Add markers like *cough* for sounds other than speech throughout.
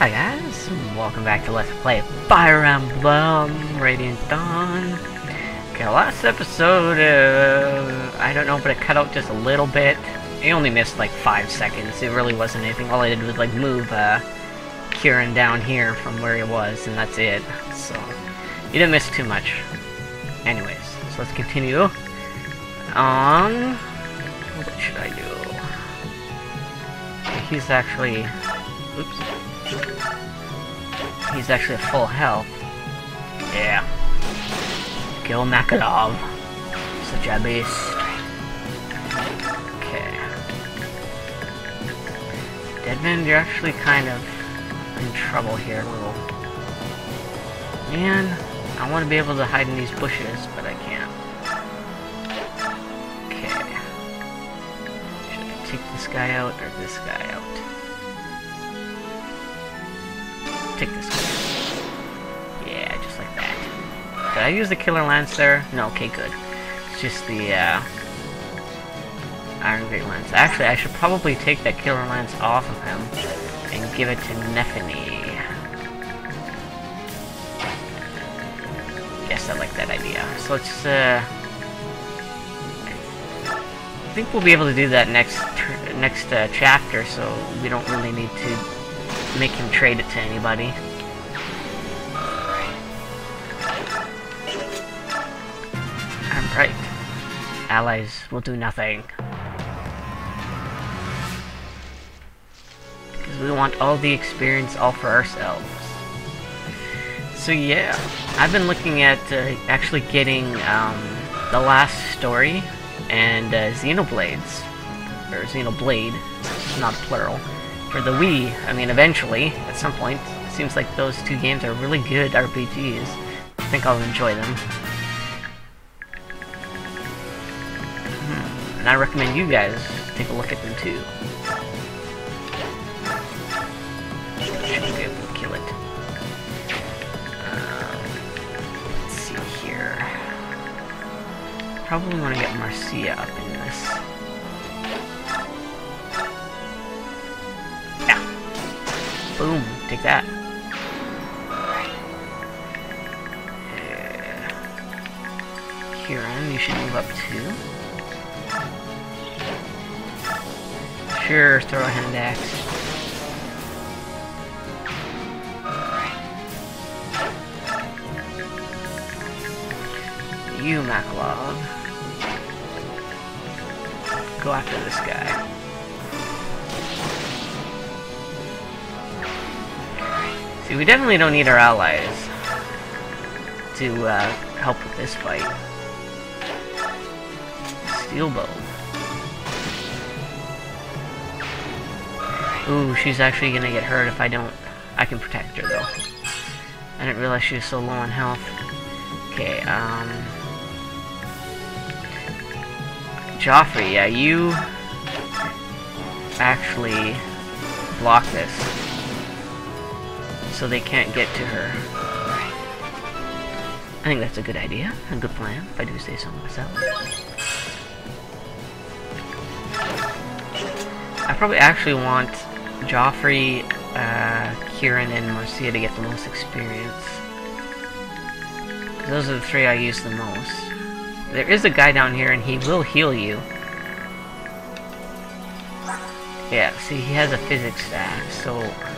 Hi guys, welcome back to Let's Play Fire Emblem Radiant Dawn. Okay, last episode, uh, I don't know, but it cut out just a little bit. I only missed like five seconds. It really wasn't anything. All I did was like move uh, Kieran down here from where he was, and that's it. So, you didn't miss too much. Anyways, so let's continue on. What should I do? He's actually. Oops. He's actually at full health. Yeah. Kill Makalov. Such a beast. Okay. Deadman, you're actually kind of in trouble here, little. Man, I want to be able to hide in these bushes, but I can't. Okay. Should I take this guy out or this guy out? Take this. Yeah, just like that. Did I use the Killer Lance there? No, okay, good. It's just the, uh, Iron Great Lance. Actually, I should probably take that Killer Lance off of him and give it to Nephenee. Yes, I like that idea. So let's, uh... I think we'll be able to do that next next uh, chapter, so we don't really need to make him trade it to anybody. Alright. Allies will do nothing. Because we want all the experience all for ourselves. So yeah, I've been looking at uh, actually getting um, the last story and uh, Xenoblades, or Xenoblade, not plural, for the Wii. I mean, eventually, at some point, it seems like those two games are really good RPGs. I think I'll enjoy them. Hmm. And I recommend you guys take a look at them too. Kill it. Um, let's see here. Probably want to get Marcia up in this. Boom. Take that. Uh, Kieran, you should move up too. Sure, throw a hand axe. You, Makalov. Go after this guy. See, we definitely don't need our allies to uh, help with this fight. Steel bow. Ooh, she's actually gonna get hurt if I don't... I can protect her, though. I didn't realize she was so low on health. Okay, um... Geoffrey, yeah, you... actually block this. So they can't get to her. I think that's a good idea. A good plan, if I do say so myself. I probably actually want Geoffrey, uh, Kieran, and Marcia to get the most experience. Those are the three I use the most. There is a guy down here, and he will heal you. Yeah, see, he has a physic staff, so...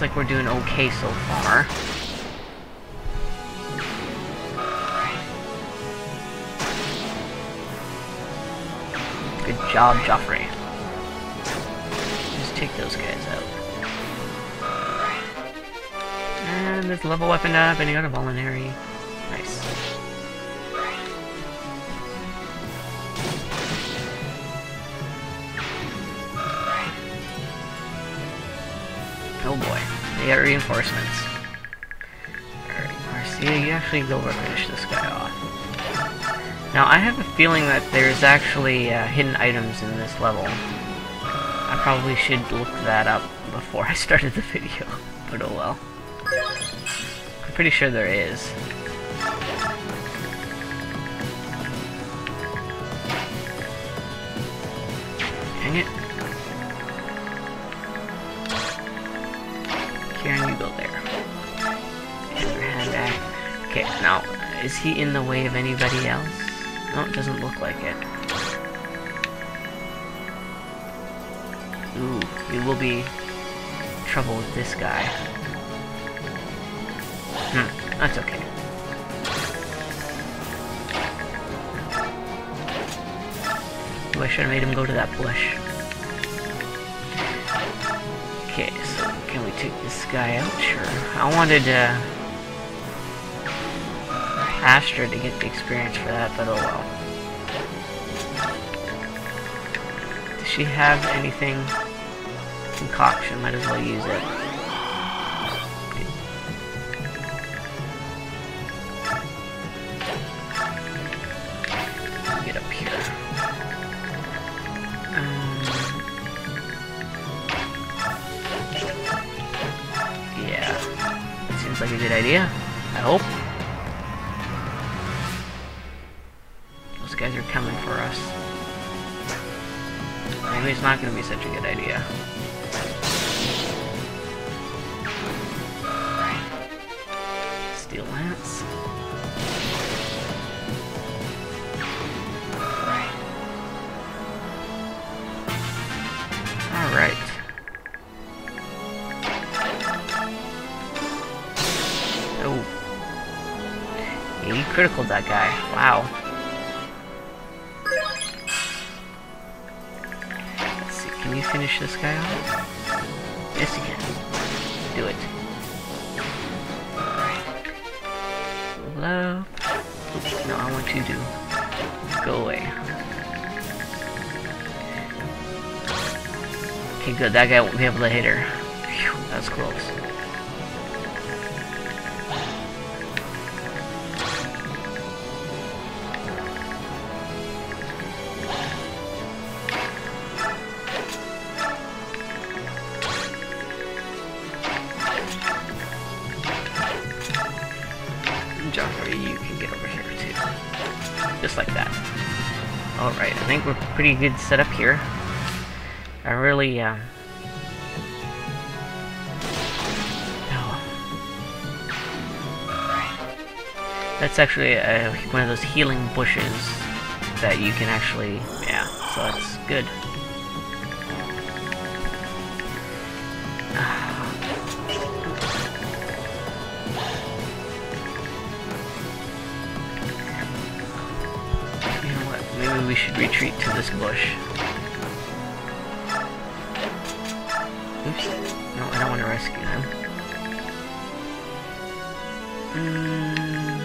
Seems like we're doing okay so far. Good job, Geoffrey. Just take those guys out. And this level weapon up, and you got a vulnerary. Nice. Oh boy, they got reinforcements. Marcia, you actually go over finish this guy off. Now, I have a feeling that there's actually uh, hidden items in this level. I probably should look that up before *laughs* I started the video, but oh well. I'm pretty sure there is. Now, is he in the way of anybody else? No, it doesn't look like it. Ooh, you will be trouble with this guy. Hmm, that's okay. Ooh, I should have made him go to that bush. Okay, so can we take this guy out? Sure. I wanted uh, Astrid to get the experience for that, but oh well. Does she have anything? Concoction, might as well use it. Get up here. Um, yeah. Seems like a good idea. I hope. Guys are coming for us. Maybe it's not going to be such a good idea. Steel Lance. Alright. Oh. You critical that guy. Wow. Finish this guy off? Yes, you can. Do it. Hello? Oops, no, I want you to go away. Okay, good. That guy won't be able to hit her. Phew, that was close. Pretty good setup here. I really, um... Oh. That's actually uh, one of those healing bushes that you can actually, yeah, so that's good. Retreat to this bush. Oops. No, I don't want to rescue them. Mm.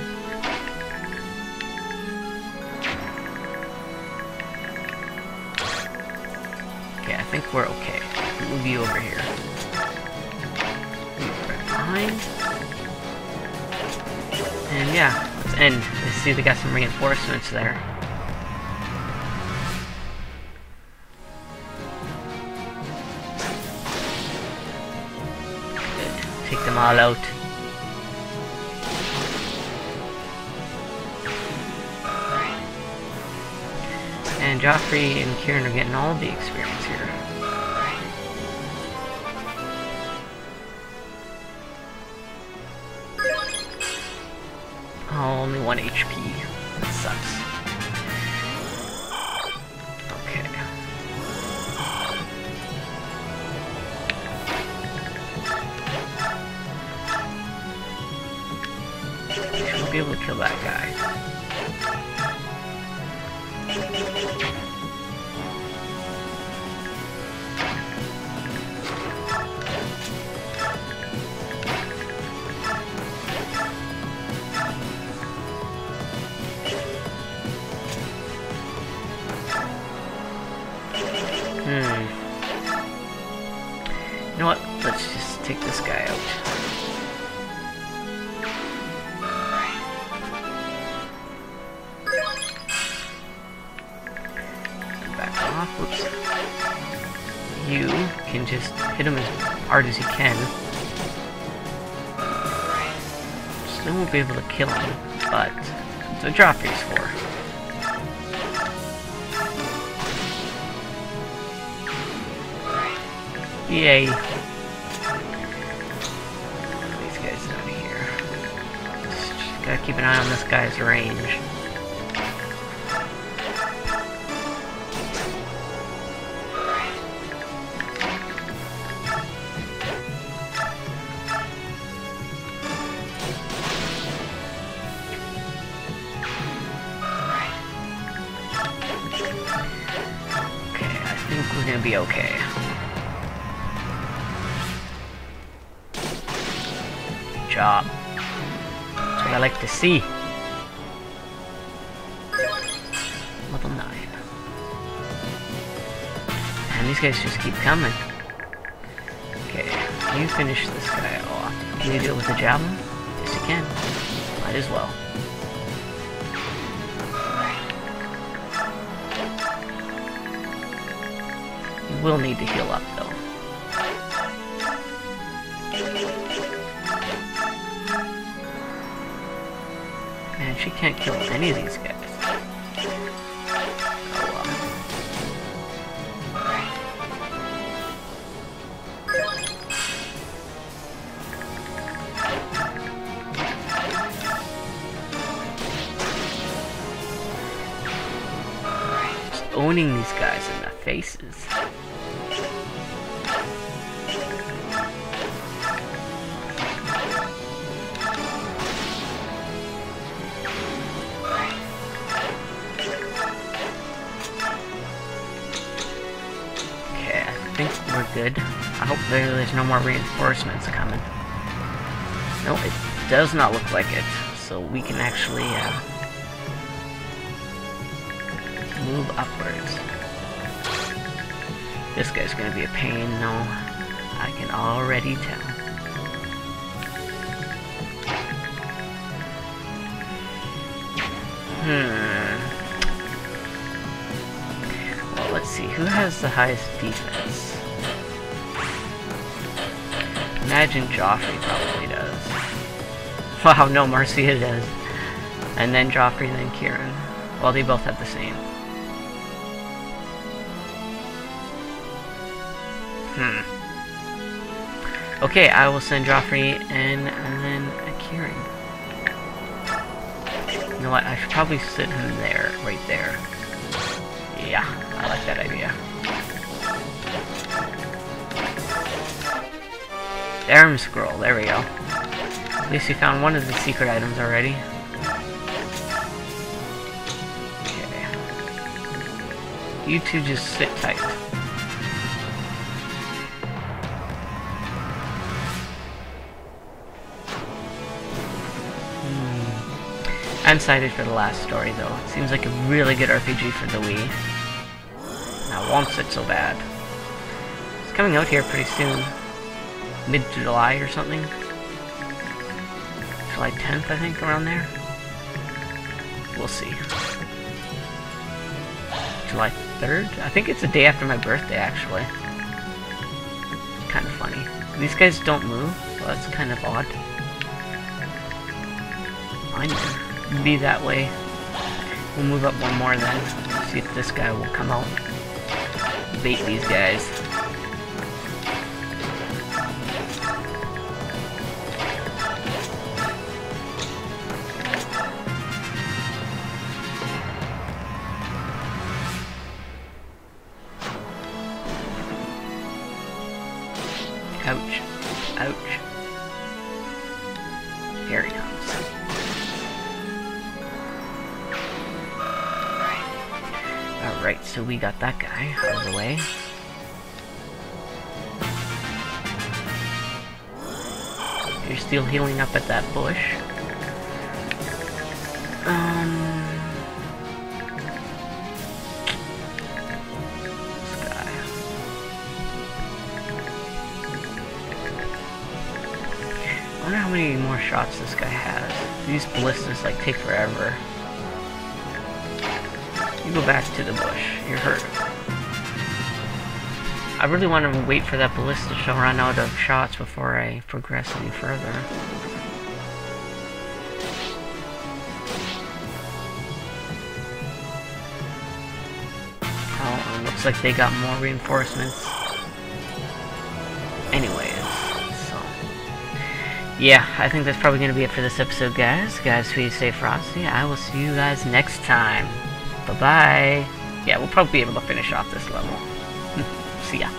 Okay, I think we're okay. Move you over here. And yeah, let's end. See they got some reinforcements there. Take them all out. And Geoffrey and Kieran are getting all the experience here. Oh, only one HP. That sucks. Be able to kill that guy. Hmm. You know what? Let's just take this guy hit him as hard as you can. We won't be able to kill him, but it's what Geoffrey's for. Yay. These guys down here. Just gotta keep an eye on this guy's range. Okay, I think we're gonna be okay. Job. That's what I like to see. Level 9. And these guys just keep coming. Okay, you finish this guy off. Can you do it with a javelin? Yes, you can. Might as well. Will need to heal up, though. Man, she can't kill any of these guys. Oh owning these guys in the faces. We're good. I hope there's no more reinforcements coming. No, it does not look like it. So we can actually uh, move upwards. This guy's gonna be a pain, no. I can already tell. Hmm. Well, let's see. Who has the highest defense? Imagine Geoffrey probably does. Wow, no, Marcia does. And then Geoffrey, then Kieran. Well, they both have the same. Hmm. Okay, I will send Geoffrey and, and then Kieran. You know what? I should probably sit him there, right there. Yeah, I like that idea. Arms scroll. There we go. At least we found one of the secret items already. Okay. You two just sit tight. Hmm. I'm excited for the last story though. It seems like a really good RPG for the Wii. Now, wants it so bad. It's coming out here pretty soon. Mid-July or something. July 10th, I think, around there. We'll see. July 3rd? I think it's the day after my birthday, actually. Kind of funny. These guys don't move, so that's kind of odd. Fine then. Be that way. We'll move up one more then. See if this guy will come out. Bait these guys. So we got that guy out of the way. You're still healing up at that bush. Um... I wonder how many more shots this guy has. These ballistas like take forever go back to the bush. You're hurt. I really want to wait for that ballista to run out of shots before I progress any further. Oh, looks like they got more reinforcements. Anyways, so... Yeah, I think that's probably going to be it for this episode, guys. Guys, please stay frosty. I will see you guys next time. Bye-bye. Yeah, we'll probably be able to finish off this level. *laughs* See ya.